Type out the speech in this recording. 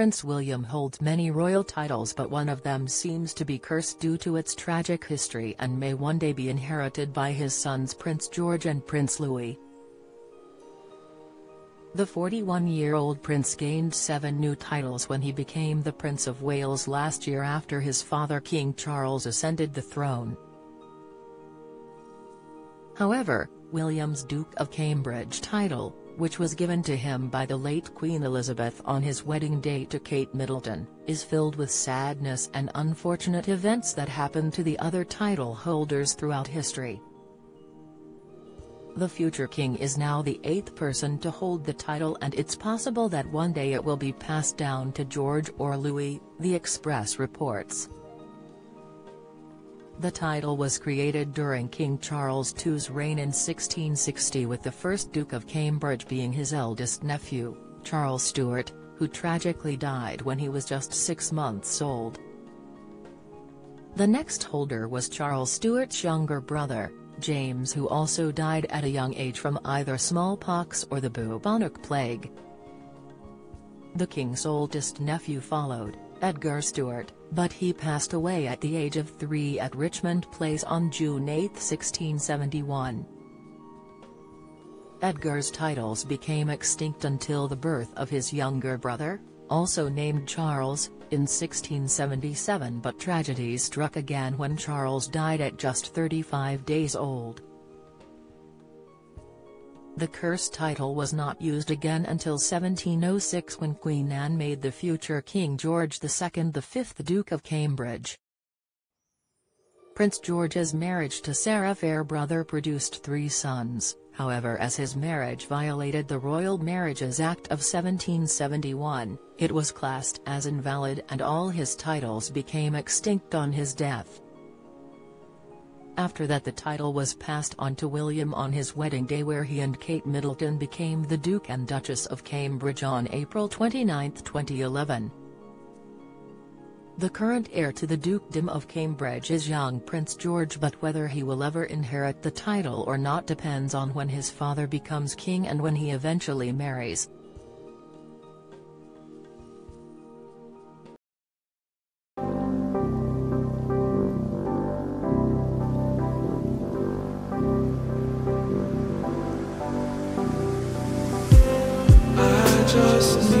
Prince William holds many royal titles but one of them seems to be cursed due to its tragic history and may one day be inherited by his sons Prince George and Prince Louis. The 41-year-old prince gained seven new titles when he became the Prince of Wales last year after his father King Charles ascended the throne. However, William's Duke of Cambridge title, which was given to him by the late Queen Elizabeth on his wedding day to Kate Middleton, is filled with sadness and unfortunate events that happened to the other title holders throughout history. The future king is now the eighth person to hold the title and it's possible that one day it will be passed down to George or Louis, The Express reports. The title was created during King Charles II's reign in 1660 with the first Duke of Cambridge being his eldest nephew, Charles Stuart, who tragically died when he was just six months old. The next holder was Charles Stuart's younger brother, James who also died at a young age from either smallpox or the bubonic plague. The king's oldest nephew followed, Edgar Stuart, but he passed away at the age of three at Richmond Place on June 8, 1671. Edgar's titles became extinct until the birth of his younger brother, also named Charles, in 1677 but tragedy struck again when Charles died at just 35 days old. The cursed title was not used again until 1706 when Queen Anne made the future King George II the fifth Duke of Cambridge. Prince George's marriage to Sarah Fairbrother produced three sons, however as his marriage violated the Royal Marriages Act of 1771, it was classed as invalid and all his titles became extinct on his death. After that the title was passed on to William on his wedding day where he and Kate Middleton became the Duke and Duchess of Cambridge on April 29, 2011. The current heir to the Dukedom of Cambridge is young Prince George but whether he will ever inherit the title or not depends on when his father becomes king and when he eventually marries. just me.